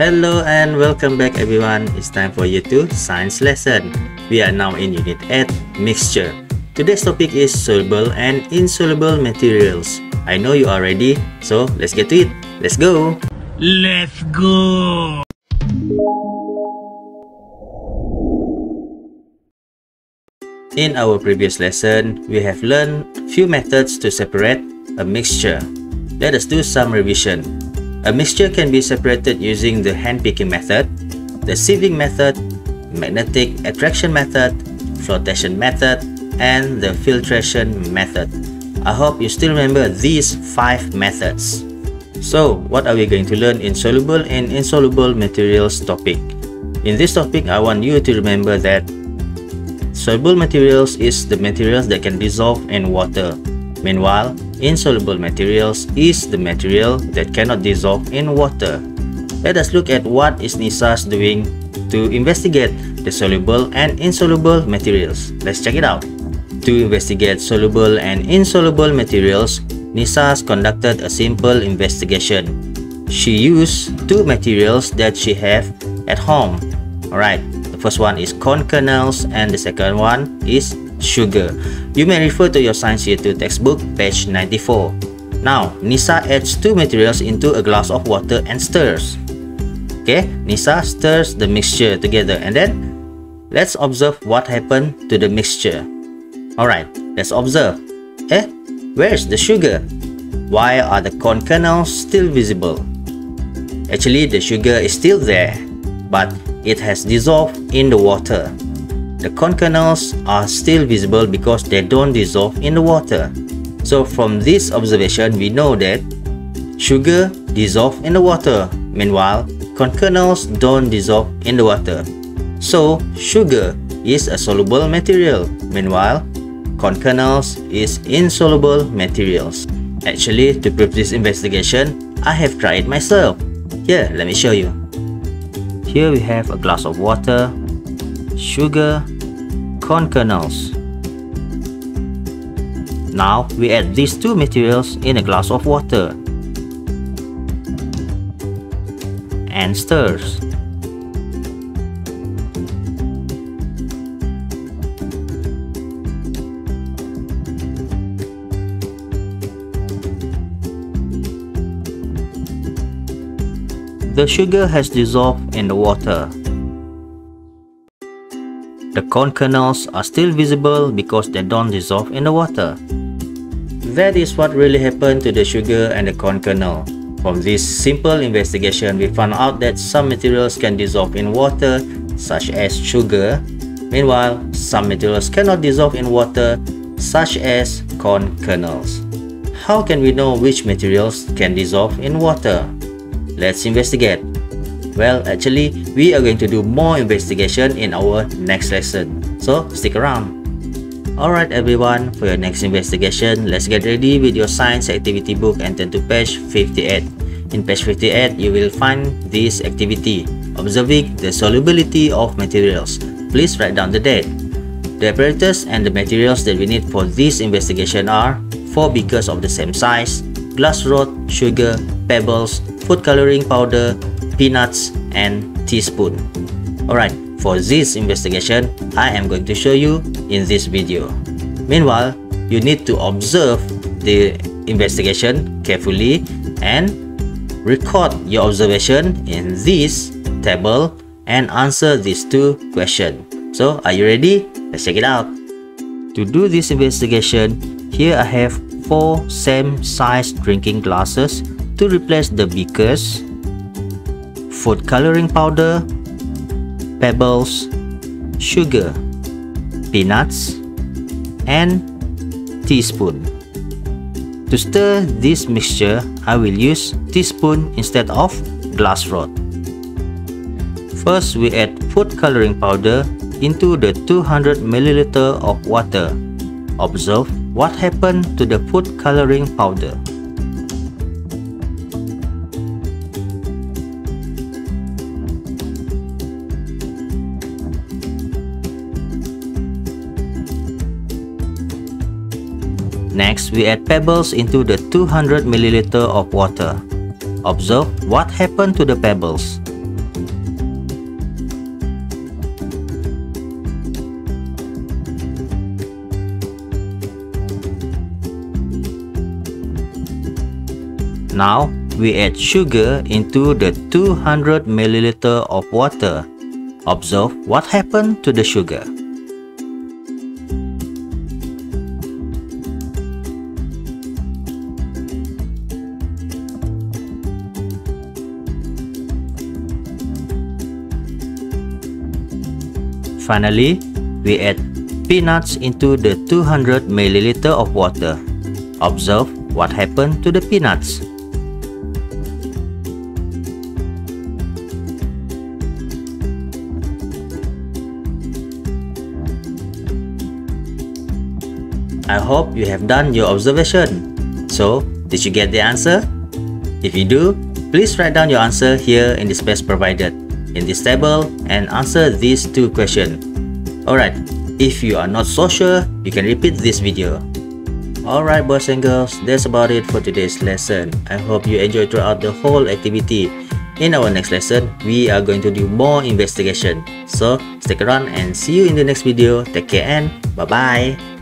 Hello and welcome back everyone. It's time for you to science lesson. We are now in unit 8 mixture. Today's topic is soluble and insoluble materials. I know you are ready, so let's get to it. Let's go. Let's go! In our previous lesson, we have learned few methods to separate a mixture. Let us do some revision. A mixture can be separated using the hand-picking method, the sieving method, magnetic attraction method, flotation method, and the filtration method. I hope you still remember these five methods. So, what are we going to learn in soluble and insoluble materials topic? In this topic, I want you to remember that Soluble materials is the materials that can dissolve in water. Meanwhile, insoluble materials is the material that cannot dissolve in water. Let us look at what is NISAS doing to investigate the soluble and insoluble materials. Let's check it out. To investigate soluble and insoluble materials, NISAS conducted a simple investigation. She used two materials that she have at home. Alright, the first one is corn kernels and the second one is sugar. You may refer to your science year 2 textbook, page 94. Now, Nisa adds two materials into a glass of water and stirs. Okay, Nisa stirs the mixture together and then let's observe what happened to the mixture. Alright, let's observe. Eh, where's the sugar? Why are the corn kernels still visible? Actually, the sugar is still there, but it has dissolved in the water. The corn kernels are still visible because they don't dissolve in the water. So from this observation, we know that sugar dissolve in the water. Meanwhile, corn kernels don't dissolve in the water. So sugar is a soluble material. Meanwhile, corn kernels is insoluble materials. Actually, to prove this investigation, I have tried myself. Here, let me show you. Here we have a glass of water, sugar, corn kernels. Now we add these two materials in a glass of water and stirs. The sugar has dissolved in the water. The corn kernels are still visible because they don't dissolve in the water. That is what really happened to the sugar and the corn kernel. From this simple investigation, we found out that some materials can dissolve in water, such as sugar. Meanwhile, some materials cannot dissolve in water, such as corn kernels. How can we know which materials can dissolve in water? Let's investigate. Well, actually, we are going to do more investigation in our next lesson. So, stick around. Alright everyone, for your next investigation, let's get ready with your science activity book and turn to page 58. In page 58, you will find this activity, observing the solubility of materials. Please write down the date. The apparatus and the materials that we need for this investigation are 4 beakers of the same size, glass rod, sugar, pebbles, food coloring powder, peanuts, and teaspoon. Alright, for this investigation, I am going to show you in this video. Meanwhile, you need to observe the investigation carefully and record your observation in this table and answer these two questions. So, are you ready? Let's check it out. To do this investigation, here I have four same size drinking glasses to replace the beakers, food coloring powder, pebbles, sugar, peanuts, and teaspoon. To stir this mixture, I will use teaspoon instead of glass rod. First, we add food coloring powder into the 200 ml of water. Observe what happened to the food coloring powder. Next, we add pebbles into the 200 ml of water. Observe what happened to the pebbles. Now, we add sugar into the 200 ml of water. Observe what happened to the sugar. Finally, we add peanuts into the 200 ml of water. Observe what happened to the peanuts. I hope you have done your observation. So, did you get the answer? If you do, please write down your answer here in the space provided in this table and answer these two questions. Alright, if you are not so sure, you can repeat this video. Alright boys and girls, that's about it for today's lesson. I hope you enjoyed throughout the whole activity. In our next lesson, we are going to do more investigation. So, stick around and see you in the next video. Take care and bye-bye.